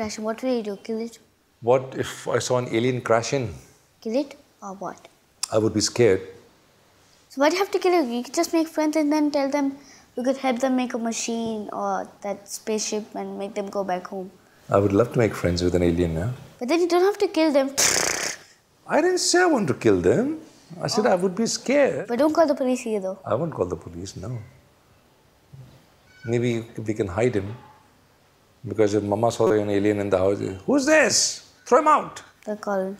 crash, what will you do? Kill it? What if I saw an alien crash in? Kill it? Or what? I would be scared. So why do you have to kill it? You could just make friends and then tell them you could help them make a machine or that spaceship and make them go back home. I would love to make friends with an alien, yeah? But then you don't have to kill them. I didn't say I want to kill them. I said I would be scared. But don't call the police here though. I won't call the police, no. Maybe we can hide him. Because if mama saw an alien in the house, who's this? Throw him out. They'll call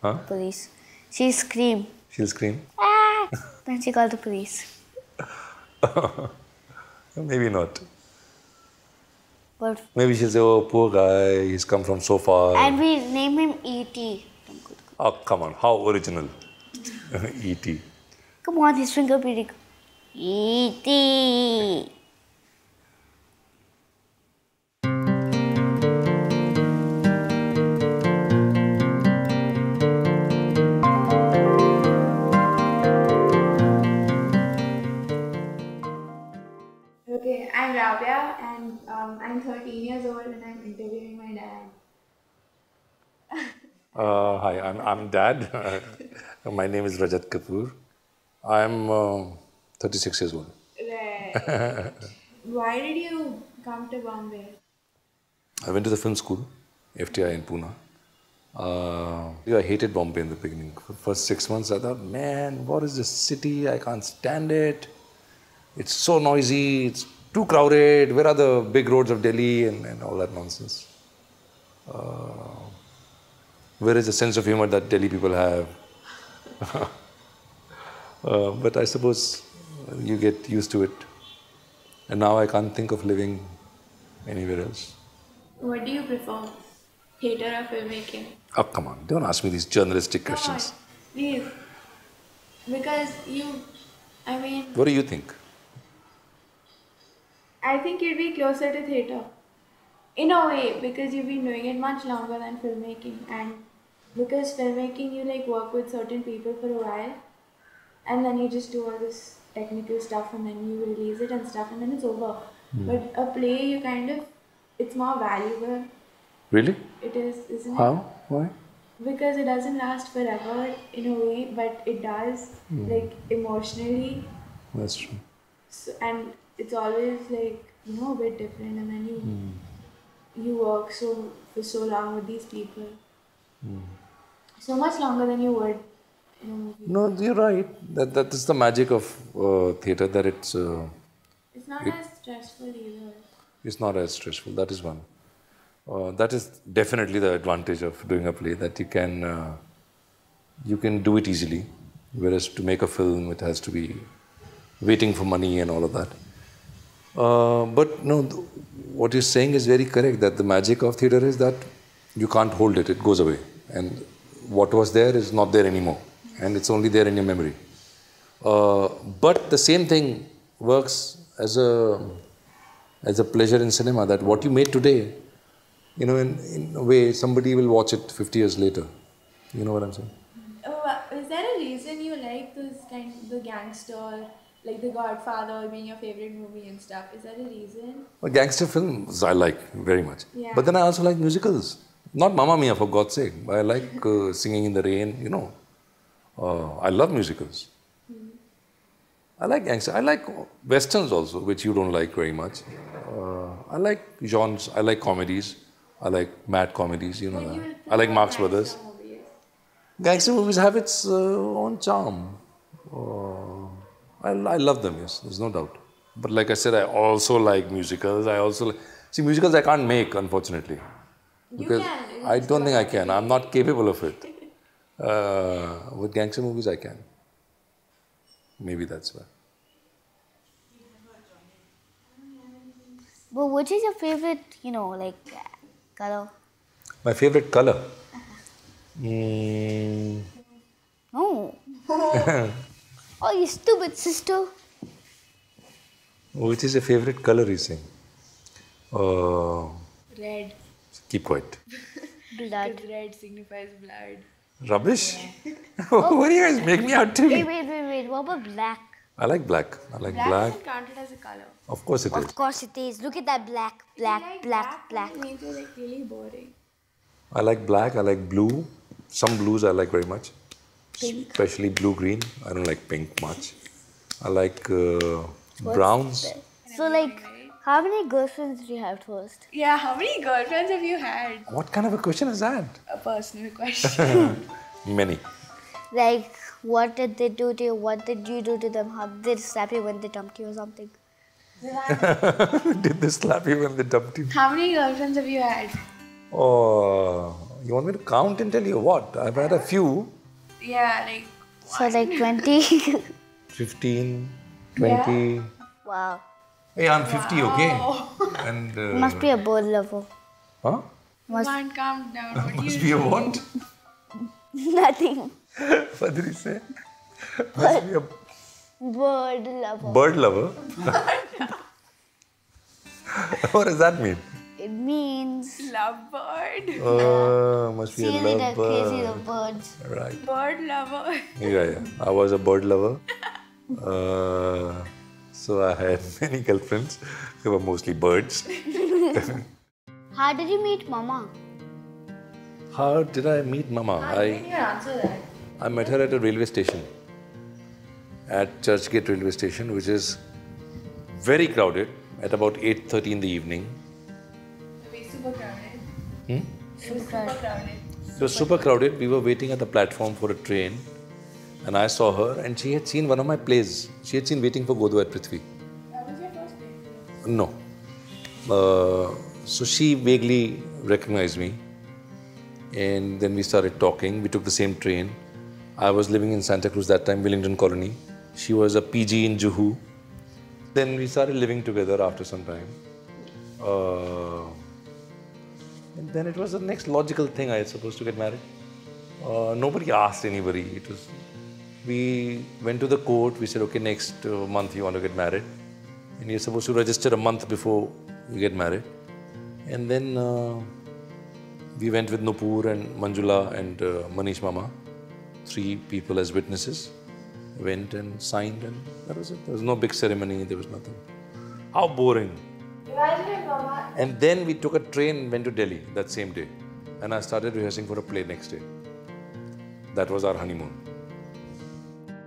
Huh? police. She'll scream. She'll scream. Ah! then she called the police. Maybe not. But Maybe she'll say, oh, poor guy, he's come from so far. and we name him E.T. Oh, come on, how original. E.T. Come on, his finger. E E.T. um, I'm 13 years old and I'm interviewing my dad. Uh, hi, I'm, I'm Dad. My name is Rajat Kapoor. I'm uh, 36 years old. Right. Why did you come to Bombay? I went to the film school, FTII in Pune. Uh, I hated Bombay in the beginning. For first six months, I thought, man, what is this city? I can't stand it. It's so noisy. It's too crowded. Where are the big roads of Delhi and, and all that nonsense? Uh, where is the sense of humor that Delhi people have? uh, but I suppose you get used to it. And now I can't think of living anywhere else. What do you prefer? Theatre or filmmaking? Oh, come on. Don't ask me these journalistic Come on, questions. please. Because you, I mean, What do you think? I think you'd be closer to theatre. In a way, because you've been doing it much longer than filmmaking. And because filmmaking, you like work with certain people for a while. And then you just do all this technical stuff and then you release it and stuff and then it's over. Hmm. But a play, you kind of, it's more valuable. Really? It is, isn't it? How? Why? because it doesn't last forever in a way but it does hmm. like emotionally That's true. so, and it's always like you know a bit different and then you you work so for so long with these people so much longer than you would in a movie No, you're right. That that is the magic of uh, theatre. That it's uh, it's not as stressful either it's not as stressful. That is one. Uh, that is definitely the advantage of doing a play. That you can uh, you can do it easily. Whereas to make a film, it has to be waiting for money and all of that. Uh, but no, what you're saying is very correct. That the magic of theatre is that you can't hold it; it goes away, and what was there is not there anymore, and it's only there in your memory. Uh, but the same thing works as a as a pleasure in cinema. That what you made today, you know, in, in a way, somebody will watch it 50 years later. You know what I'm saying? oh uh, is there a reason you like those kind of the gangster like the godfather being your favorite movie and stuff is that a reason Well, gangster films I like very much. Yeah. But then I also like musicals. Not Mamma Mia, for God's sake. But I like uh, singing in the rain, you know. Uh, I love musicals. I like gangster. I like westerns also, which you don't like very much. Uh, I like genres. I like comedies. I like mad comedies, you know you that. I like Marx Brothers. movies. Gangster movies have its uh, own charm. I, I love them, yes, there's no doubt. But like I said, I also like musicals. I also like, see musicals I can't make, unfortunately, You because can, I don't think I can. I'm not capable of it. Uh, with gangster movies, I can. Maybe that's why. But which is your favorite, you know, like color? My favorite color. Mm, No. oh, you stupid sister. which is your favorite color? You say. Uh, red keep quiet. Blood. because red signifies blood Rubbish. what do you guys make me out to be? wait, wait, wait. What about black? I like black. I like Black, black. isn't counted as a color. Of course it is. Of course it is. Look at that black, black, Like black, black. Means you're like really boring. I like black. I like blue. Some blues I like very much. Pink. Especially blue green. I don't like pink much. I like uh, browns. So like, how many girlfriends do you have first? Yeah, how many girlfriends have you had? What kind of a question is that? A personal question. Many. Like, what did they do to you? What did you do to them? How did they slap you when they dumped you or something? Did they slap you when they dumped you? how many girlfriends have you had? Oh, you want me to count and tell you what? I've had a few. Yeah, like So like 20? 15, 20. wow. Hey, I'm 50, okay? And. Uh, Must be a bird lover. Huh? you can't calm down. What Must be a what? Nothing. What did he say? Must be a Bird lover. bird lover. what does that mean? It means love bird? Uh, must be a seriously they're crazy lover. birds. Right. Bird lover. Yeah, yeah. I was a bird lover. Uh, so I had many girlfriends. They were mostly birds. How did you meet Mama? How did I meet Mama? I, you answer that? I met her at a railway station. At Churchgate railway station, which is very crowded at about 8.30 in the evening. Super crowded. Hmm? It was super crowded. It was super crowded. We were waiting at the platform for a train, and I saw her, and she had seen one of my plays. She had seen Waiting for Godot at Prithvi. That was your first. No. Uh, so she vaguely recognized me, and then we started talking. We took the same train. I was living in Santa Cruz that time, Willingdon Colony. She was a PG in Juhu. Then we started living together after some time. Uh, and then it was the next logical thing I was supposed to get married. Uh, nobody asked anybody. It was we went to the court. We said, okay, next uh, month you want to get married, and you're supposed to register a month before you get married. And then uh, we went with Nupur and Manjula and uh, Manish Mama, three people as witnesses. Went and signed, and that was it. There was no big ceremony. There was nothing. How boring. Imagine if Mama. And then we took a train and went to Delhi that same day. And I started rehearsing for a play next day. That was our honeymoon.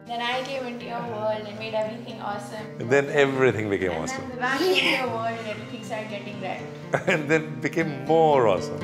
Then I came into your world and made everything awesome. And then everything became And awesome. then Vivek came into your world and everything started getting wrecked. and then became more awesome.